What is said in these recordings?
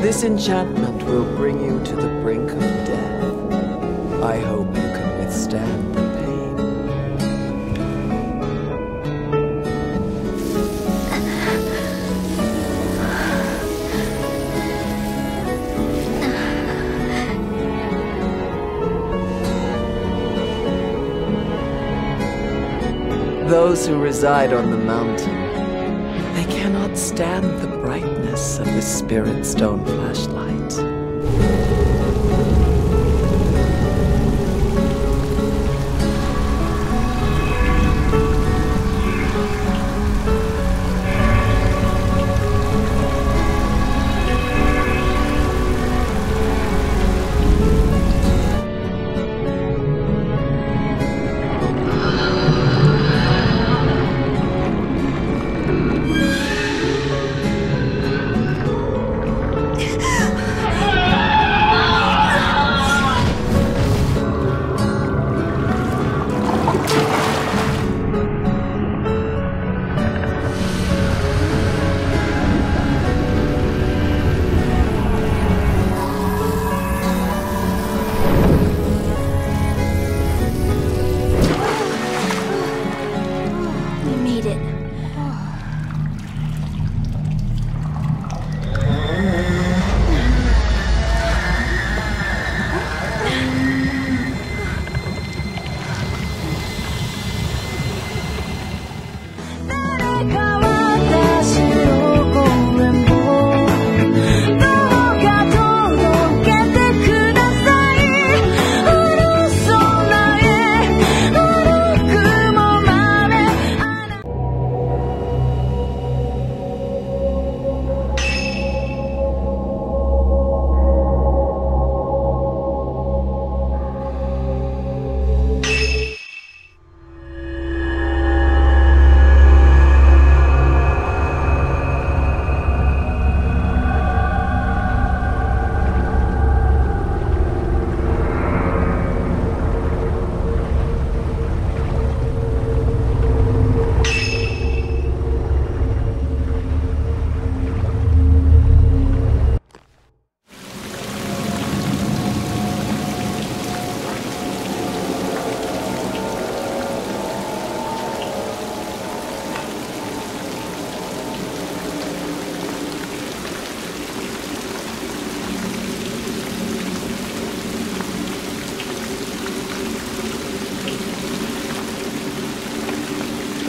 This enchantment will bring you to the brink of death. I hope you can withstand the pain. Those who reside on the mountain, they cannot stand the brightness of the spirit stone flashlight.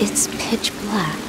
It's pitch black.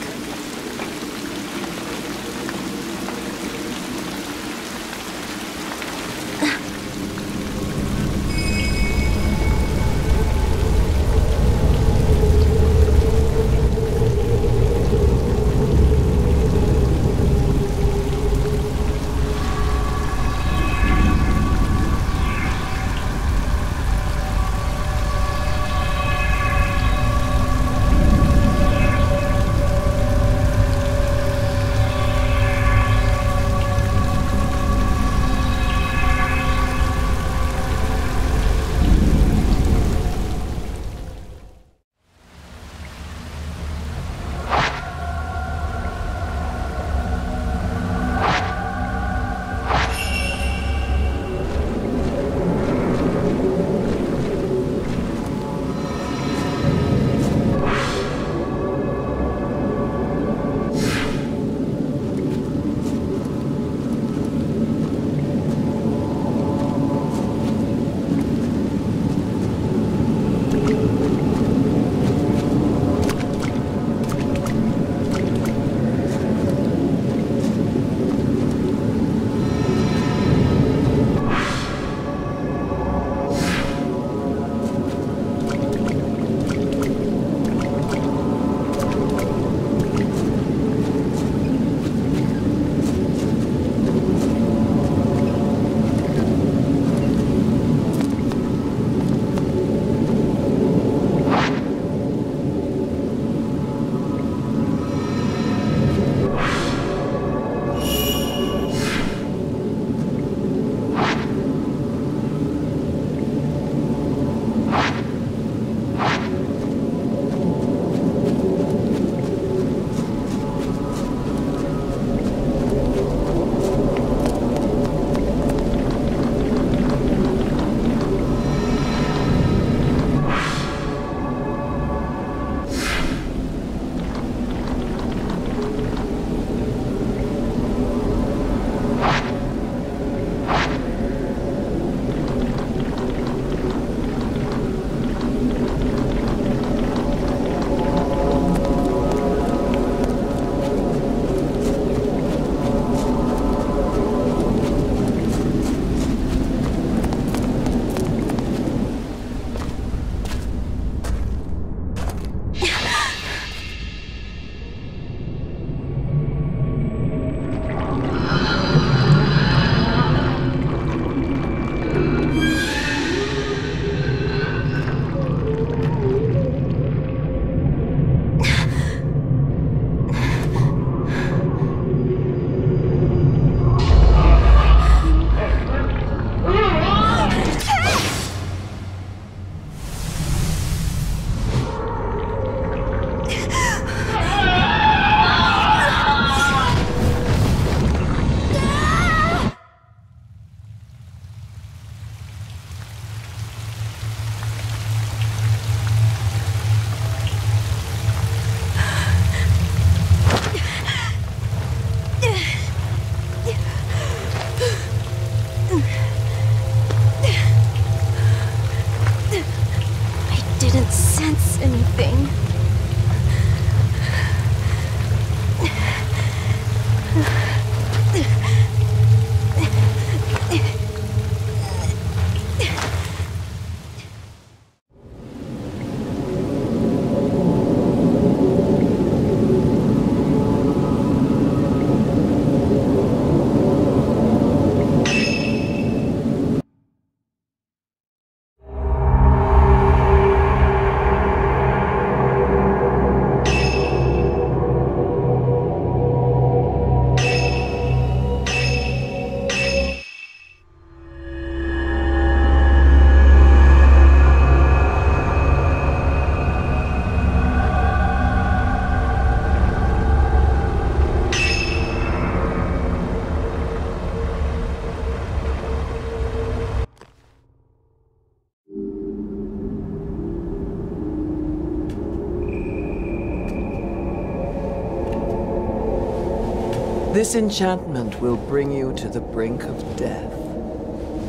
This enchantment will bring you to the brink of death.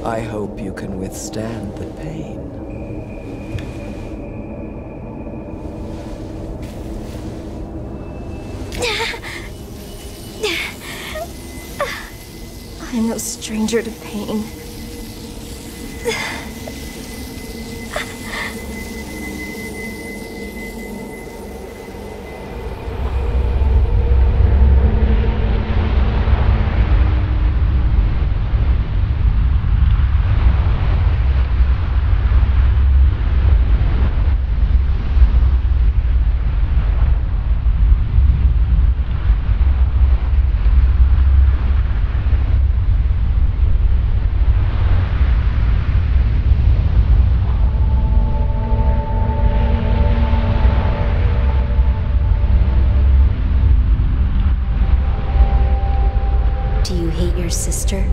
I hope you can withstand the pain. I'm no stranger to pain. Do you hate your sister?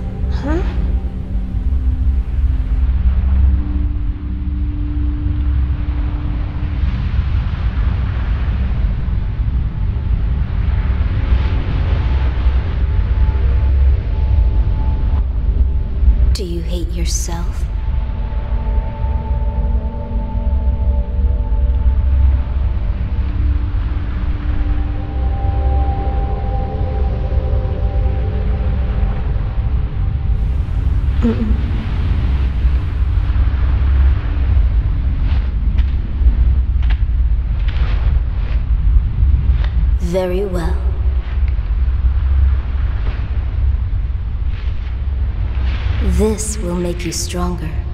Make you stronger.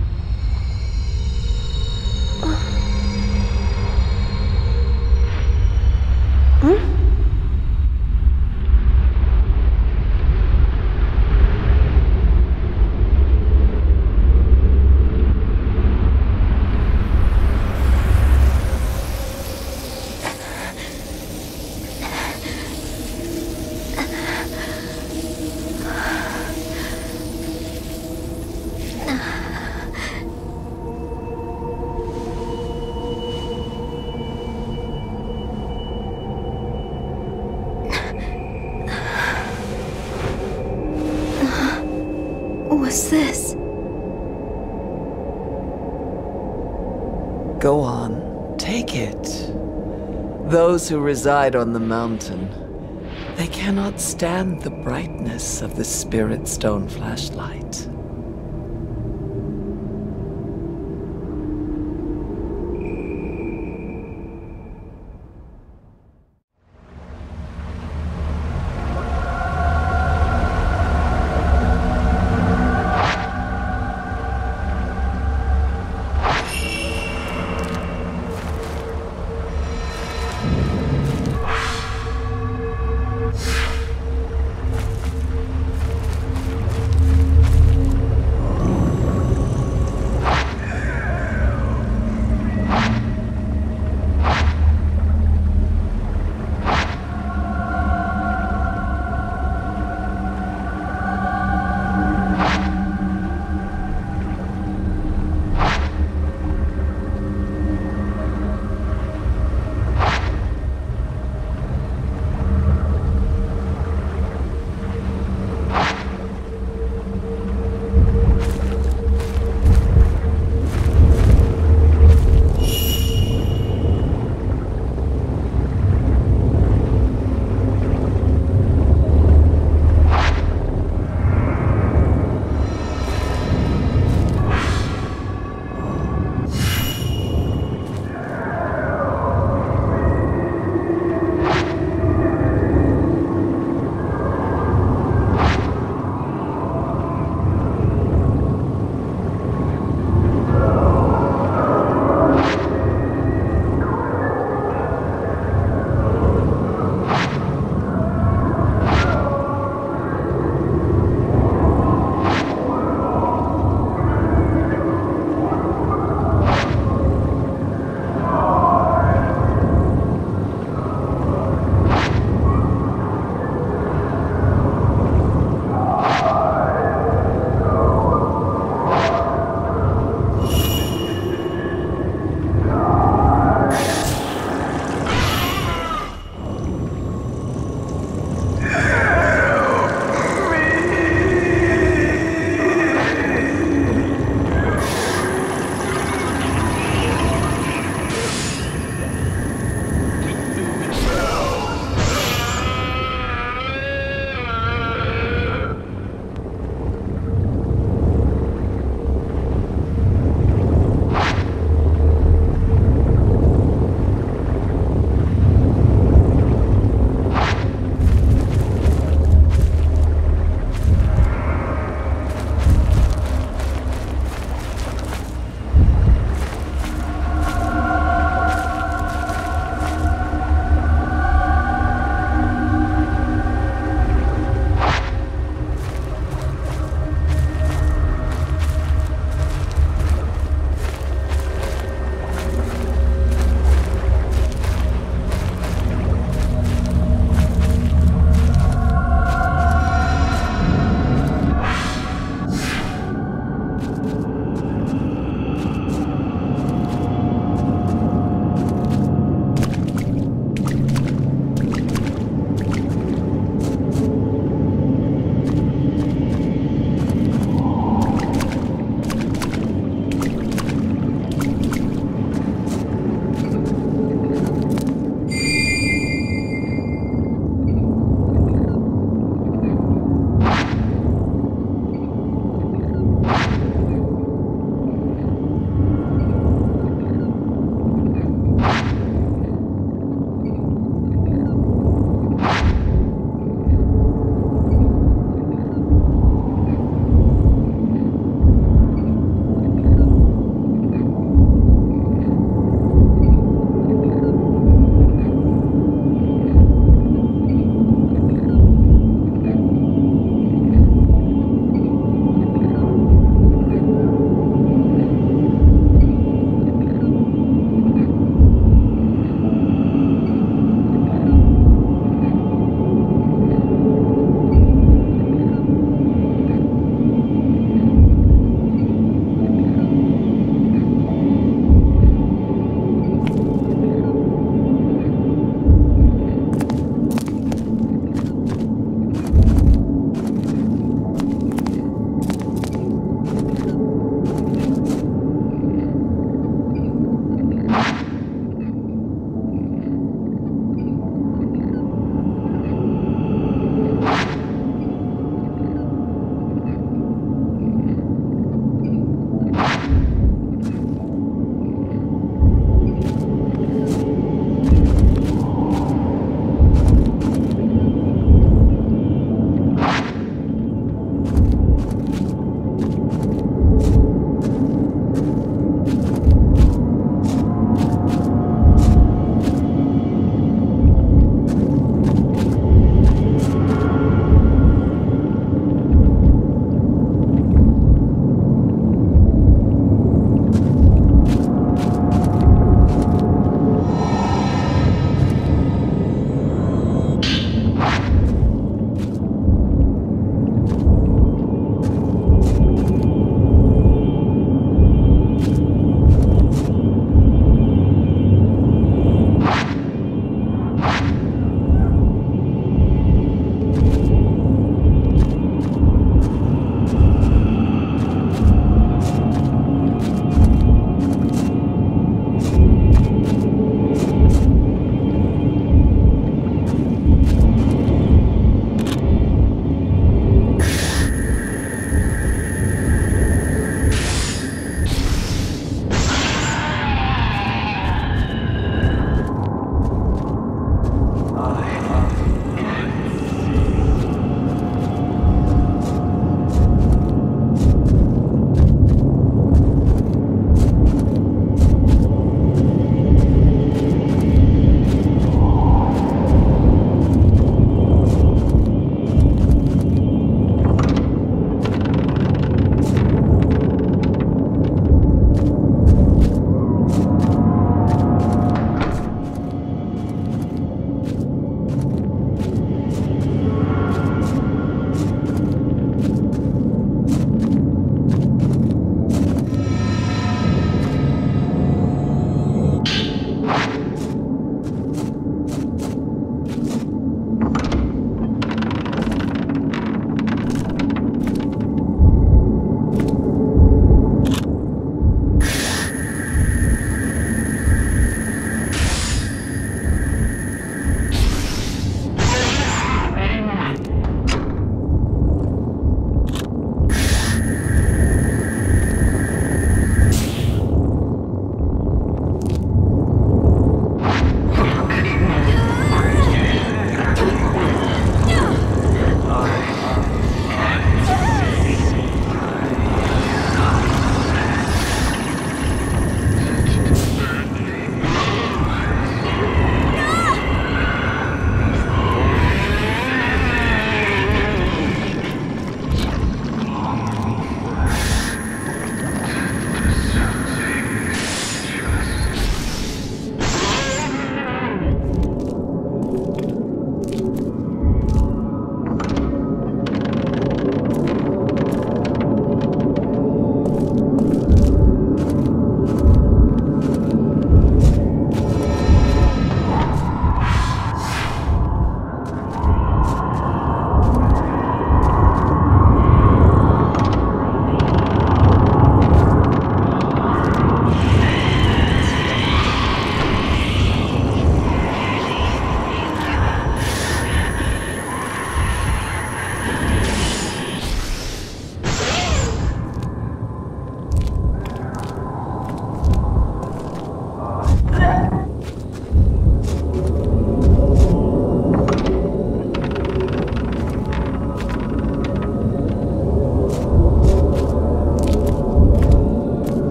Those who reside on the mountain, they cannot stand the brightness of the spirit stone flashlight.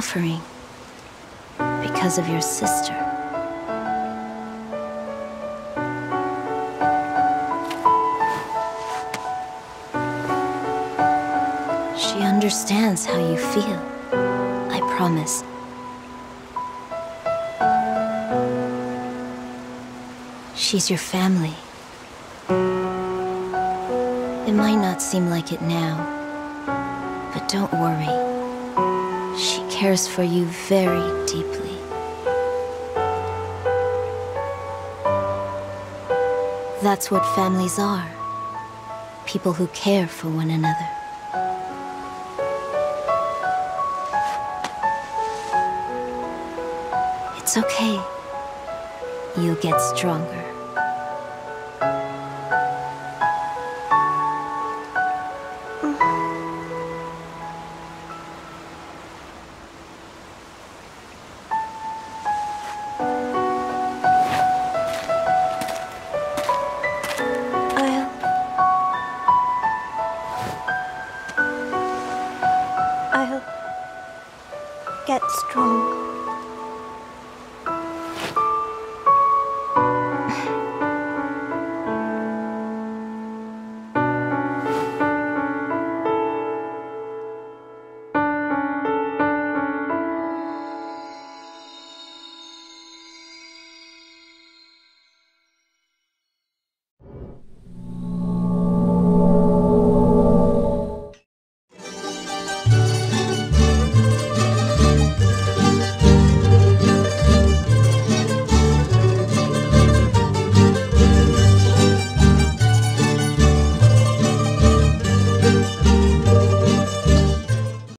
Suffering because of your sister. She understands how you feel. I promise. She's your family. It might not seem like it now, but don't worry. Cares for you very deeply. That's what families are. People who care for one another. It's okay. you'll get stronger.